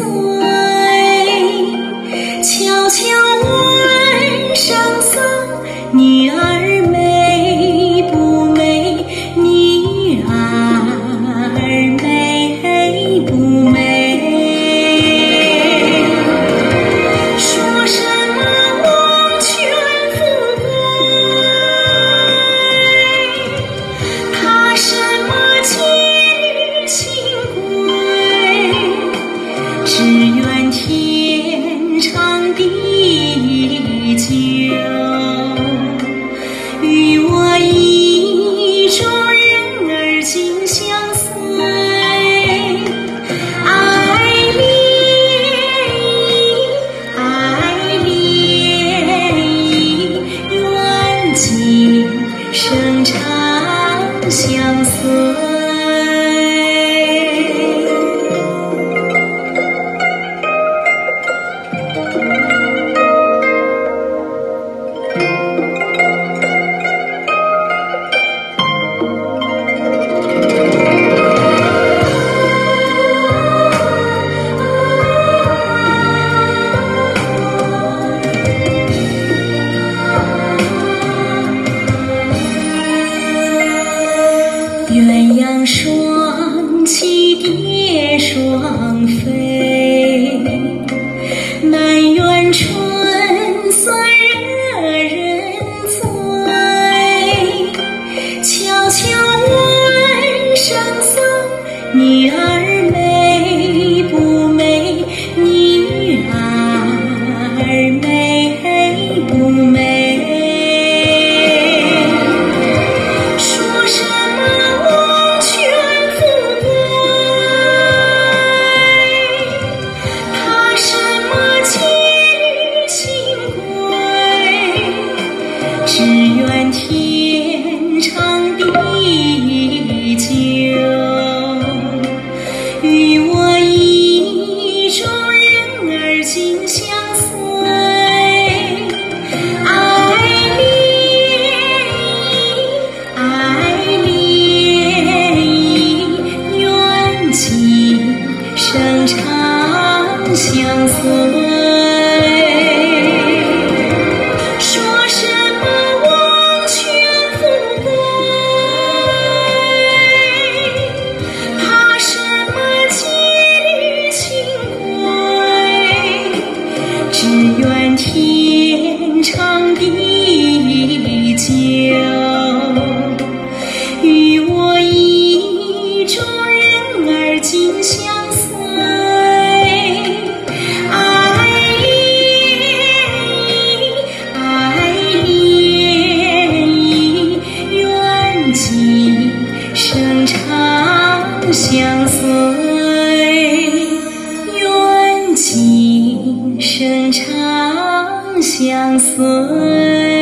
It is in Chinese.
Oh. 上的相随，